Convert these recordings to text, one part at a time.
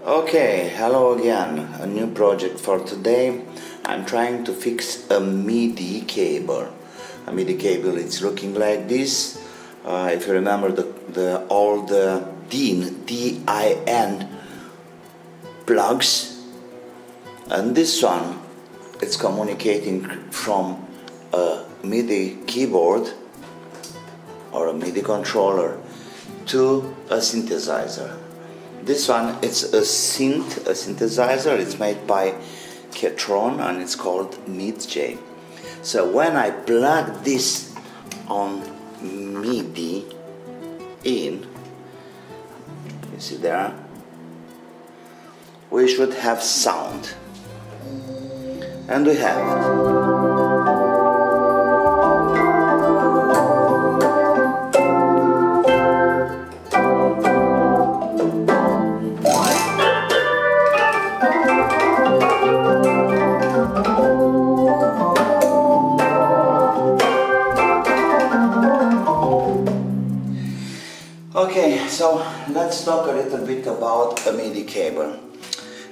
Okay, hello again. A new project for today. I'm trying to fix a MIDI cable. A MIDI cable it's looking like this. Uh, if you remember the, the old uh, DIN, D-I-N plugs and this one it's communicating from a MIDI keyboard or a MIDI controller to a synthesizer. This one it's a synth, a synthesizer. It's made by Ketron and it's called MIDJ. So when I plug this on MIDI in, you see there, we should have sound. And we have it. So let's talk a little bit about a MIDI cable.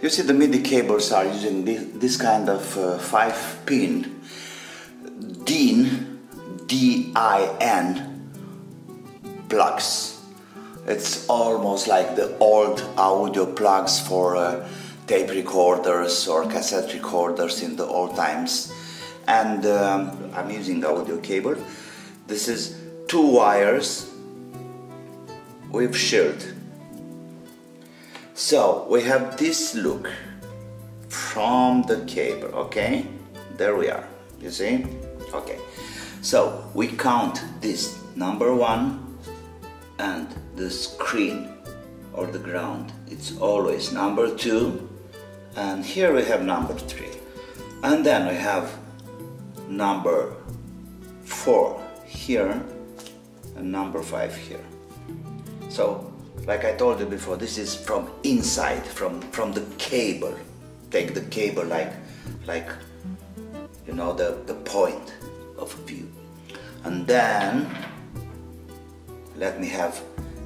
You see the MIDI cables are using this, this kind of uh, 5 pin DIN, D-I-N plugs. It's almost like the old audio plugs for uh, tape recorders or cassette recorders in the old times. And um, I'm using audio cable. This is two wires with shield. So we have this look from the cable, okay? There we are, you see? Okay, so we count this number one and the screen or the ground, it's always number two and here we have number three. And then we have number four here and number five here. So, like I told you before, this is from inside, from from the cable. Take the cable like like you know the, the point of view. And then let me have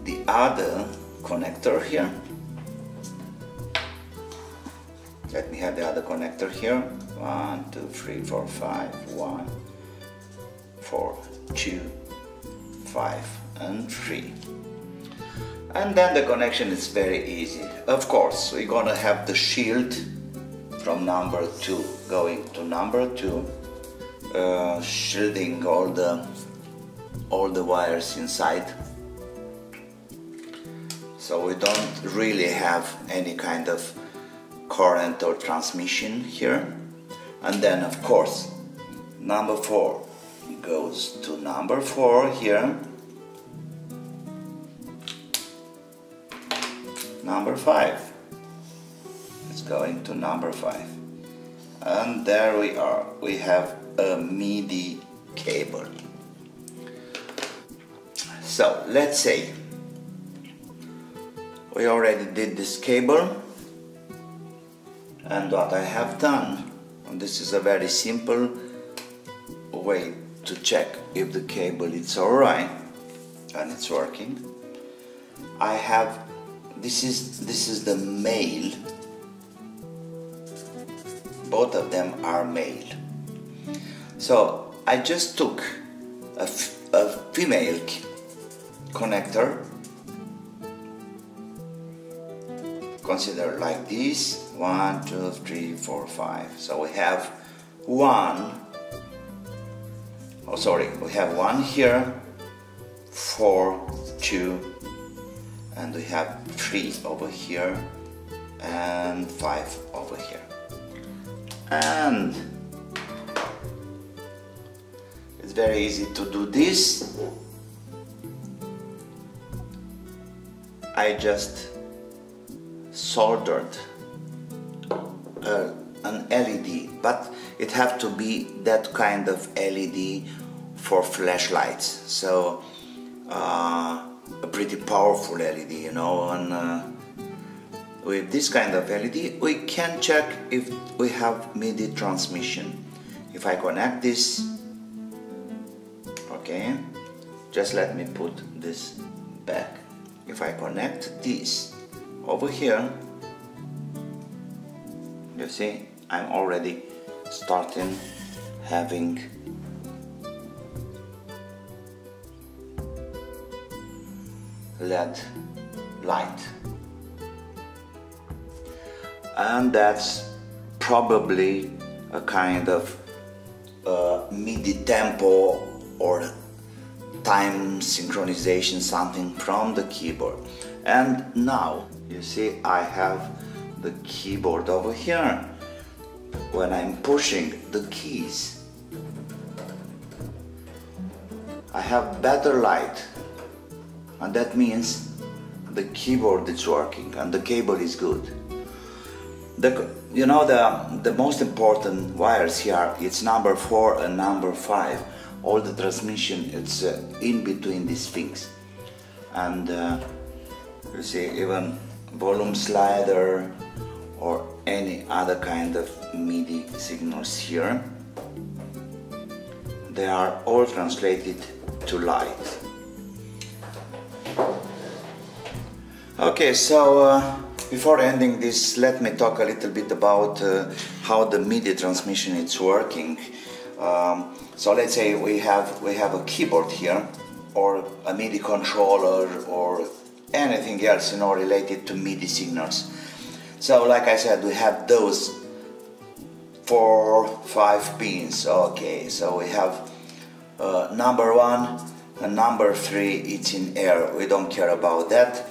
the other connector here. Let me have the other connector here. One, two, three, four, five. One, four, two, five, and three and then the connection is very easy. Of course we're gonna have the shield from number two going to number two uh, shielding all the all the wires inside. So we don't really have any kind of current or transmission here. And then of course number four goes to number four here number five. It's going to number five. And there we are. We have a MIDI cable. So let's say we already did this cable and what I have done and this is a very simple way to check if the cable is alright and it's working I have this is this is the male. Both of them are male. So I just took a, a female connector. Consider like this. One two three four five. So we have one. Oh sorry. We have one here. Four two and we have 3 over here and 5 over here. And it's very easy to do this. I just soldered uh, an LED but it have to be that kind of LED for flashlights. So uh, a pretty powerful LED, you know, and uh, with this kind of LED we can check if we have MIDI transmission. If I connect this, okay, just let me put this back. If I connect this over here, you see I'm already starting having LED light. And that's probably a kind of uh, MIDI tempo or time synchronization something from the keyboard. And now you see I have the keyboard over here. When I'm pushing the keys I have better light and that means the keyboard is working and the cable is good. The, you know the the most important wires here it's number four and number five. All the transmission it's uh, in between these things. And uh, you see even volume slider or any other kind of MIDI signals here they are all translated to light okay so uh, before ending this let me talk a little bit about uh, how the MIDI transmission is working. Um, so let's say we have we have a keyboard here or a MIDI controller or anything else you know related to MIDI signals. So like I said we have those four five pins. Okay so we have uh, number one and number three it's in air. We don't care about that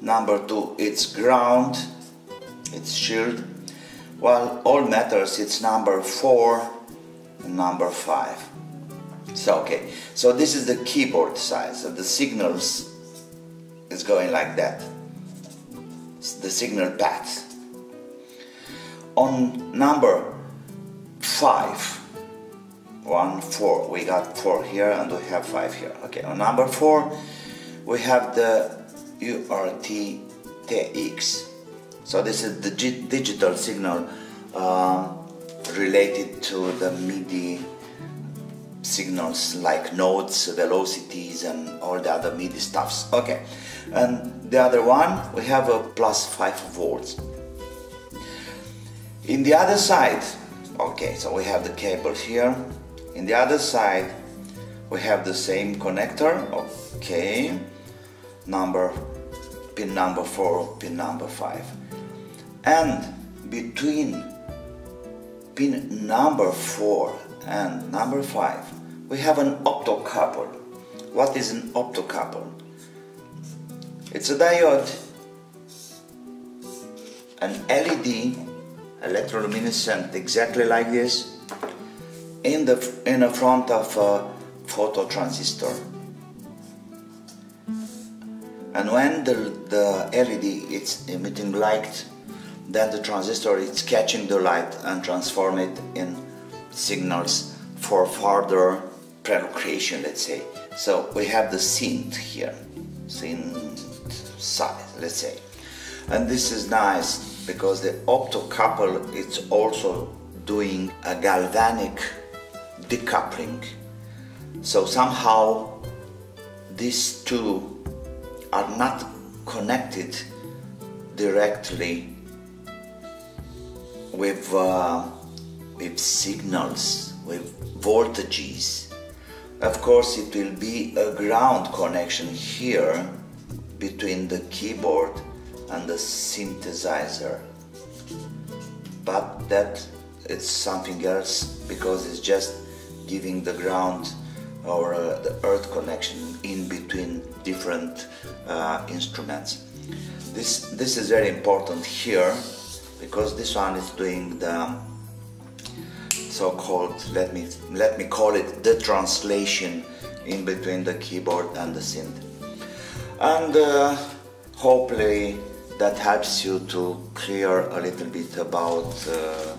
number two it's ground it's shield while all matters it's number four and number five so okay, so this is the keyboard size of the signals is going like that. It's the signal path. On number five, one, four, we got four here and we have five here. Okay, on number four, we have the UART-TX. So this is the digital signal uh, related to the MIDI signals like notes, velocities and all the other MIDI stuffs. Okay, and the other one we have a plus 5 volts. In the other side, okay, so we have the cable here. In the other side we have the same connector, okay, number, pin number 4, pin number 5. And between pin number 4 and number 5 we have an optocouple. What is an optocouple? It's a diode, an LED, electroluminescent, exactly like this, in the in the front of a phototransistor. And when the, the LED is emitting light, then the transistor is catching the light and transform it in signals for further creation, let's say. So we have the synth here, synth size, let's say. And this is nice because the optocouple is also doing a galvanic decoupling. So somehow these two are not connected directly with, uh, with signals, with voltages of course, it will be a ground connection here between the keyboard and the synthesizer. But that it's something else because it's just giving the ground or uh, the earth connection in between different uh, instruments. This, this is very important here because this one is doing the so-called let me let me call it the translation in between the keyboard and the synth and uh, hopefully that helps you to clear a little bit about uh,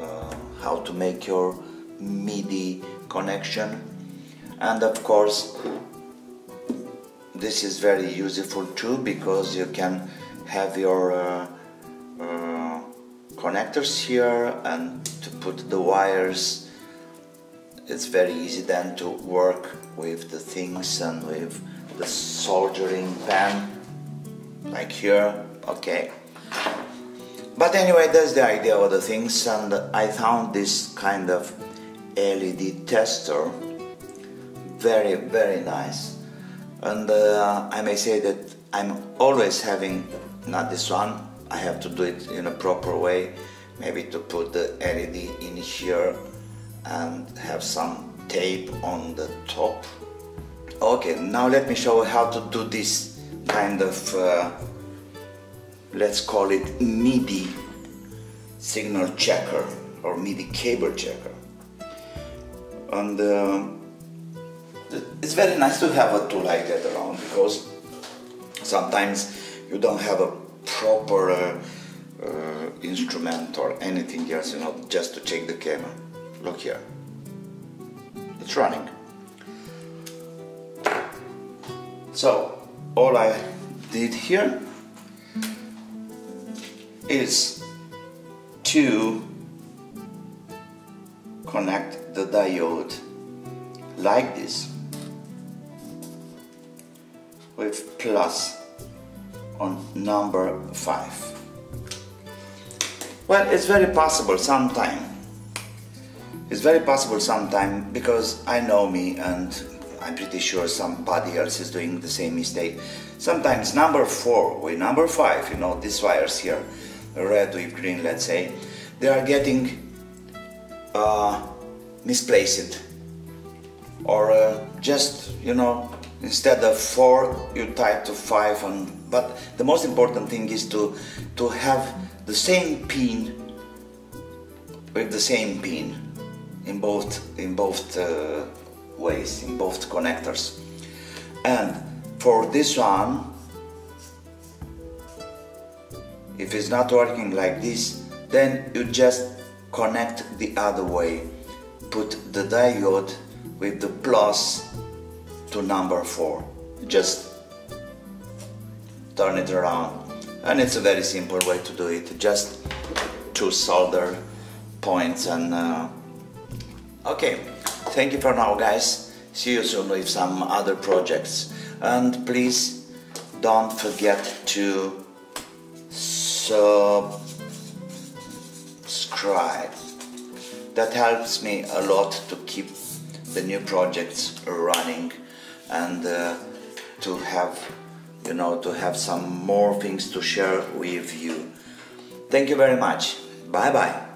uh, how to make your MIDI connection and of course this is very useful too because you can have your uh, uh, connectors here and to put the wires. It's very easy then to work with the things and with the soldering pen like here. Okay. But anyway that's the idea of the things and I found this kind of LED tester very very nice. And uh, I may say that I'm always having not this one I have to do it in a proper way maybe to put the LED in here and have some tape on the top. Okay now let me show you how to do this kind of uh, let's call it MIDI signal checker or MIDI cable checker. And uh, it's very nice to have a tool like that around because sometimes you don't have a proper uh, uh, instrument or anything else, you know, just to check the camera. Look here, it's running. So all I did here is to connect the diode like this plus on number 5. Well, it's very possible sometime. It's very possible sometime because I know me and I'm pretty sure somebody else is doing the same mistake. Sometimes number 4 with number 5, you know, these wires here, red with green, let's say, they are getting uh, misplaced or uh, just, you know, instead of 4 you type to 5 and but the most important thing is to to have the same pin with the same pin in both in both uh, ways in both connectors. And for this one if it's not working like this then you just connect the other way. Put the diode with the plus to number 4 just turn it around. And it's a very simple way to do it. Just two solder points and uh, okay. Thank you for now guys. See you soon with some other projects. And please don't forget to subscribe. That helps me a lot to keep the new projects running and uh, to have you know, to have some more things to share with you. Thank you very much. Bye bye.